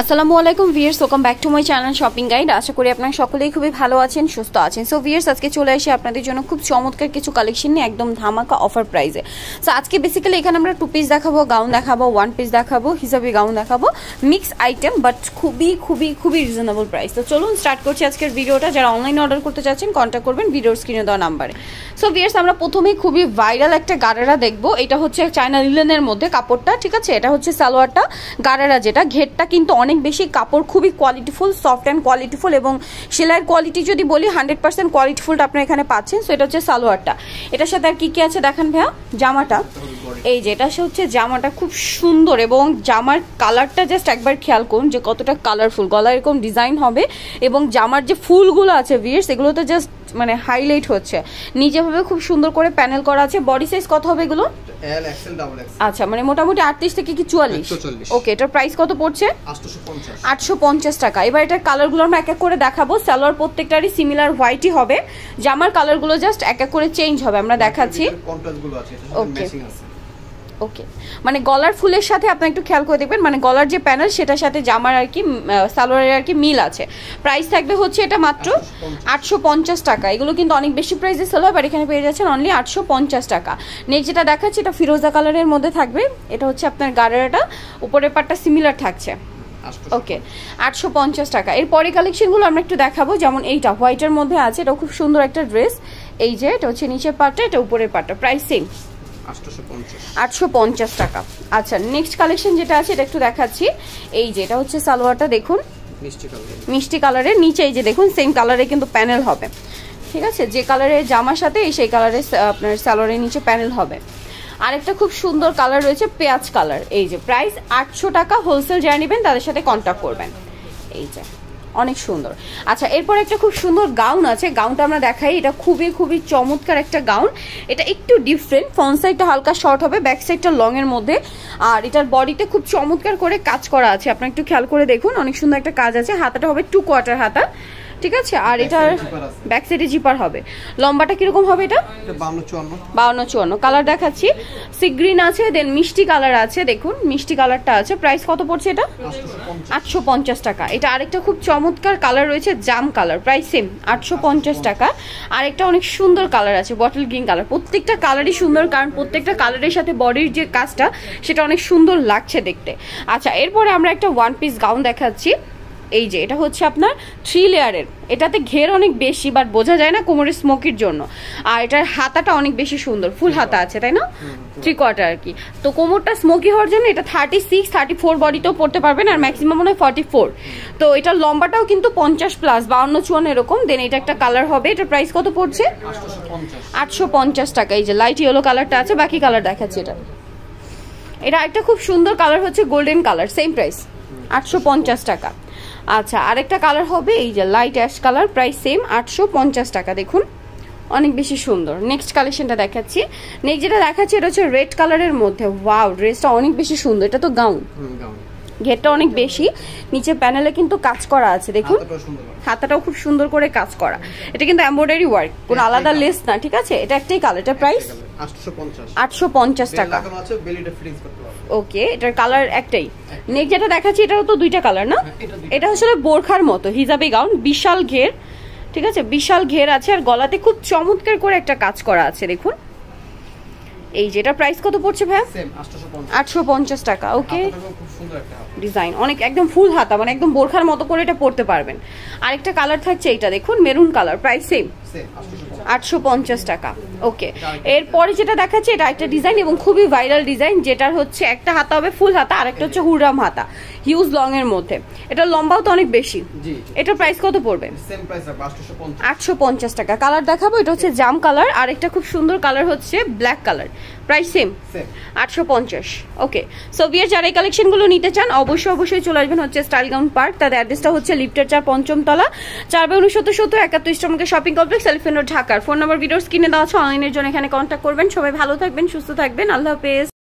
আসসালামু আলাইকুম viewers welcome back to my channel shopping guide আশা করি আপনারা সকলেই খুবই ভালো আছেন, সুস্থ আছেন। সো ভিয়ার্স আজকে চলে আসি আপনাদের জন্য খুব চমৎকার কিছু কালেকশন নিয়ে একদম ধামাকা অফার প্রাইসে সো আজকে বেসিক্যালি এখানে আমরা টু পিস দেখাবো গাউন দেখাবো ওয়ান পিস দেখাবো, হিসাবে গাউন দেখাবো। মিক্স আইটেম বাট খুবই খুবই খুবই রিজনেবল প্রাইস তো চলুন স্টার্ট করছি আজকের ভিডিওটা। যারা অনলাইনে অর্ডার করতে চাচ্ছেন কন্ট্যাক্ট করবেন ভিডিওর স্ক্রিনে দেওয়া নাম্বারে সো ভিয়ার্স আমরা প্রথমেই খুবই ভাইরাল একটা গারেরা দেখব। এটা হচ্ছে চায়না লিলেনের মধ্যে কাপড়টা, ঠিক আছে? এটা হচ্ছে সালোয়ারটা। গারেরা যেটা, ঘেরটা কিন্তু অনেক বেশি কাপড় খুবই কোয়ালিটিফুল সফট অ্যান্ড কোয়ালিটিফুল এবং সেলাইয়ের কোয়ালিটি যদি বলি হান্ড্রেড পার্সেন্ট কোয়ালিটিফুলটা আপনার এখানে পাচ্ছেন। সো এটা হচ্ছে সালোয়ারটা। এটার সাথে আর কি কী আছে দেখেন ভাইয়া? জামাটা। এই যে, এটা হচ্ছে জামাটা খুব সুন্দর এবং জামার কালারটা জাস্ট একবার খেয়াল করুন যে কতটা কালারফুল গলা এরকম ডিজাইন হবে এবং জামার যে ফুলগুলো আছে ভিয়ার্স এগুলো তো জাস্ট মানে হাইলাইট হচ্ছে। নিজেভাবে খুব সুন্দর করে প্যানেল করা আছে। বডি সাইজ কত হবে এগুলো? এল এক্সেল ডাবল এক্সেল আচ্ছা মানে মোটামুটি আটত্রিশ থেকে কি চুয়াল্লিশ? 144 ওকে এটার প্রাইস কত পড়ছে? 850 আটশো পঞ্চাশ টাকা। এবার এটার কালারগুলো আমরা এক এক করে দেখাবো। সালোয়ার প্রত্যেকটারই সিমিলার হোয়াইটই হবে। জামার কালারগুলো জাস্ট এক এক করে চেঞ্জ হবে আমরা দেখাচ্ছি। ওকে গুলো আছে এটার সাথে Okay. ম্যাচিং আছে ওকে মানে গলার ফুলের সাথে আপনি একটু খেয়াল করে দেখবেন মানে গলার যে প্যানেল সেটার সাথে জামার আর কি সালোয়ারের আর কি মিল আছে। প্রাইস থাকবে হচ্ছে এটা মাত্র আটশো পঞ্চাশ টাকা। এগুলো কিন্তু অনেক বেশি প্রাইসে সেল হয় বাট এখানে পেয়ে যাচ্ছেন অনলি আটশো পঞ্চাশ টাকা। নেক্সট যেটা দেখাচ্ছি এটা ফিরোজা কালারের মধ্যে থাকবে। এটা হচ্ছে আপনার গাড়াটা। উপরের পাটটা সিমিলার থাকছে। ওকে আটশো পঞ্চাশ টাকা। এর পরে কালেকশনগুলো আমরা একটু দেখাবো। যেমন এইটা হোয়াইটের মধ্যে আছে। এটা খুব সুন্দর একটা ড্রেস এই যে এটা হচ্ছে নিচের পাটটা এটা উপরের পাটটা প্রাইস সেম 850 আটশো পঞ্চাশ। টাকা। আচ্ছা নেক্সট কালেকশন যেটা আছে এটা একটু দেখাচ্ছি। এই যে এটা হচ্ছে সালোয়ারটা দেখুন। মিষ্টি মিষ্টি কালারের। নিচে এই যে দেখুন সেম কালারে কিন্তু প্যানেল হবে। ঠিক আছে? যে কালারের জামার সাথে এই সেই কালারের আপনার সালোয়ারের নিচে প্যানেল হবে। আরেকটা খুব সুন্দর কালার রয়েছে পেঁয়াজ কালার এই যে প্রাইস আটশো টাকা হোলসেল যারা নেবেন তাদের সাথে কন্ট্যাক্ট করবেন। এই যে অনেক সুন্দর। আচ্ছা এরপর একটা খুব সুন্দর গাউন আছে। গাউনটা আমরা দেখাই। এটা খুবই খুবই চমৎকার একটা গাউন। এটা একটু ডিফারেন্ট ফ্রন্ট সাইডটা হালকা শর্ট হবে ব্যাক সাইডটা লং এর মধ্যে। আর এটার বডিতে খুব চমৎকার করে কাজ করা আছে। আপনার একটু খেয়াল করে দেখুন, অনেক সুন্দর একটা কাজ আছে। হাতাটা হবে টু কোয়ার্টার হাতা। ঠিক আছে? আর এটার। ব্যাক সাইডে জিপার হবে। লম্বাটা কীরকম হবে এটা? এটা 52 54 বাউন্ন চুয়ান্ন। কালার দেখাচ্ছি। সি গ্রিন আছে দেন মিষ্টি কালার আছে দেখুন মিষ্টি কালারটা আছে। প্রাইস কত পড়ছে এটা? আটশো পঞ্চাশ। টাকা। এটা আরেকটা খুব চমৎকার কালার রয়েছে জাম কালার প্রাইস সেম আটশো পঞ্চাশ টাকা। আরেকটা অনেক সুন্দর কালার আছে বটল গ্রিন কালার প্রত্যেকটা কালারই সুন্দর কারণ প্রত্যেকটা কালারের সাথে বডির যে কাজটা সেটা অনেক সুন্দর লাগছে দেখতে। আচ্ছা এরপরে আমরা একটা ওয়ান পিস গাউন দেখাচ্ছি। এই যে এটা হচ্ছে আপনার থ্রি লেয়ারের এটাতে ঘের অনেক বেশি বাট বোঝা যায় না কোমরের স্মোকির জন্য। আর এটার হাতাটা অনেক বেশি সুন্দর ফুল হাতা আছে তাই না? থ্রি কোয়ার্টার আর কি। তো কোমরটা স্মোকি হওয়ার জন্য এটা থার্টি সিক্স থার্টি ফোর বডিতেও পড়তে পারবেন আর ম্যাক্সিমাম মনে হয় ফর্টি ফোর তো এটার লম্বাটাও কিন্তু পঞ্চাশ প্লাস বাউন্ন চুয়ান্ন এরকম দেন এটা একটা কালার হবে। এটার প্রাইস কত পড়ছে? আটশো পঞ্চাশ। টাকা এই যে লাইট ইয়েলো কালারটা আছে বাকি কালার দেখাচ্ছি এটা। এটা একটা খুব সুন্দর কালার হচ্ছে গোল্ডেন কালার সেম প্রাইস আটশো পঞ্চাশ টাকা। আচ্ছা আরেকটা কালার হবে এই যে light ash colour price same আটশো পঞ্চাশ টাকা। দেখুন, অনেক বেশি সুন্দর। নেক্সট কালেকশনটা দেখাচ্ছি। নেক্সট যেটা দেখাচ্ছি, এটা হচ্ছে রেড কালারের মধ্যে। ওয়াও ড্রেসটা অনেক বেশি সুন্দর। এটা তো গাউন গাউন ঘেরটা অনেক বেশি। নিচে প্যানেলে কিন্তু কাজ করা আছে দেখুন। হাতাটাও খুব সুন্দর করে কাজ করা। এটা কিন্তু এমব্রয়ডারি ওয়ার্ক কোনো আলাদা লেস না ঠিক আছে? এটা একটাই কালার এটা প্রাইস আটশো পঞ্চাশ। টাকা। ওকে এটার কালার একটাই। নেক্সট যেটা দেখাচ্ছি এটারও তো দুইটা কালার না? হ্যাঁ, এটা। আসলে বোরখার মতো হিজাবি গাউন বিশাল ঘের ঠিক আছে? বিশাল ঘের আছে আর গলাতে খুব চমৎকার করে একটা কাজ করা আছে দেখুন। এই যেটা প্রাইস কত পড়ছে ভাইয়া? সেম 850 আটশো পঞ্চাশ টাকা ওকে। ডিজাইন অনেক একদম ফুল হাতা মানে একদম বোরখার মতো করে এটা পরতে পারবেন। আরেকটা কালার থাকছে এটা দেখুন maroon colour price same same 850 আটশো পঞ্চাশ টাকা ওকে এরপরে যেটা দেখাচ্ছে এটা একটা ডিজাইন এবং খুবই ভাইরাল ডিজাইন যেটার হচ্ছে একটা হাতা হবে ফুল হাতা আর একটা হচ্ছে হুররাম হাতা। হিউজ লং এর মধ্যে। এটা লম্বাও তো অনেক বেশি। এটা প্রাইস কত পড়বে? সেম প্রাইস আছে 850 আটশো পঞ্চাশ টাকা। কালার দেখাবো এটা হচ্ছে জাম কালার আর একটা খুব সুন্দর কালার হচ্ছে ব্ল্যাক কালার প্রাইস সেম আটশো পঞ্চাশ। ওকে সো বিয়ের যারা এই কালেকশনগুলো নিতে চান অবশ্যই অবশ্যই চলে আসবেন হচ্ছে স্টাইল গাউন পার্ক তাদের অ্যাড্রেসটা হচ্ছে লিফটের চার পঞ্চমতলা চার বাই উনসত্তর সত্তর একাত্তর ইস্টমকে শপিং কমপ্লেক্স এলিফেন্ট রোড ঢাকার। ফোন নাম্বার ভিডিওস কিনে দেওয়া আছে অনলাইনের জন্য এখানে কন্ট্যাক্ট করবেন। সবাই ভালো থাকবেন সুস্থ থাকবেন। আল্লাহ হাফেজ।